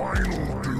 final